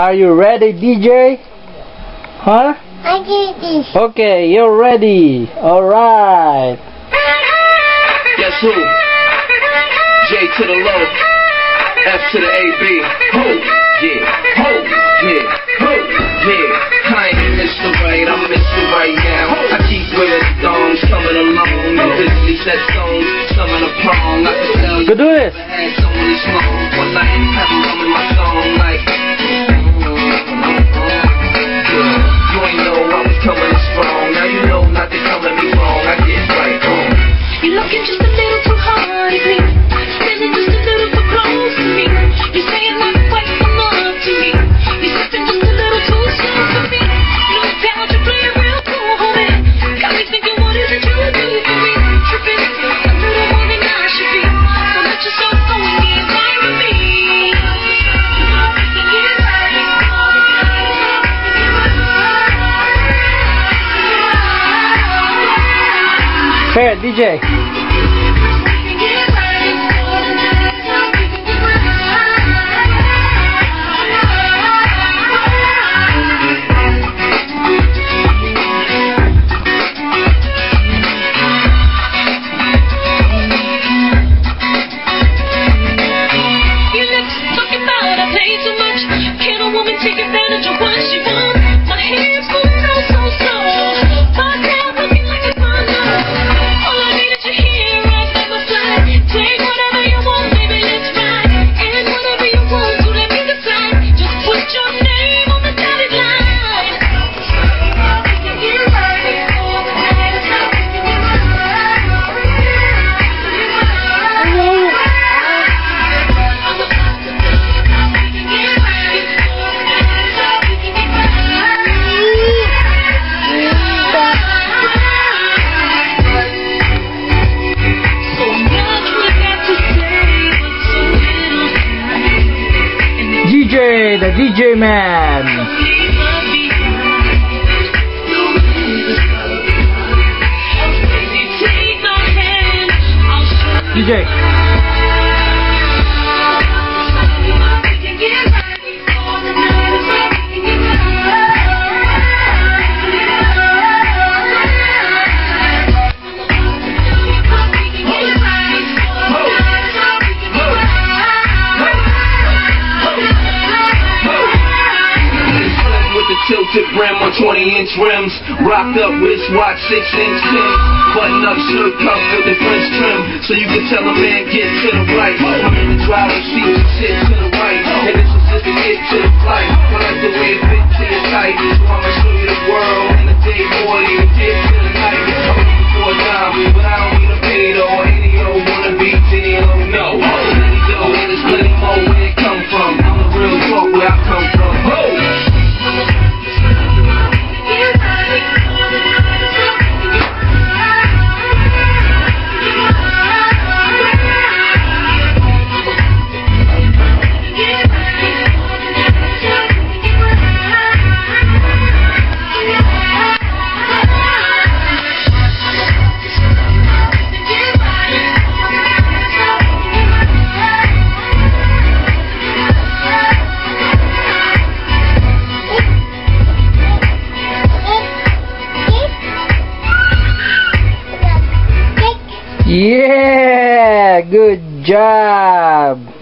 Are you ready, DJ? Huh? I'm ready. Okay, you're ready. All right. Guess who? J to the low, F to the AB. Who? Yeah. Who? Yeah. Who? Yeah. I ain't Mr. Right, I miss Mr. Right now. I keep wearing thongs, coming along. No physically set stones, some in a prong. I can tell you. Go do this. I had someone this long, but I ain't having some in my song. Fair DJ. the DJ man. DJ. 20-inch rims, rocked up wristwatch, 6-inch pin, button-up shirt cuff, the French trim, so you can tell a man get to the right. I'm in the driver's seat, Yeah! Good job!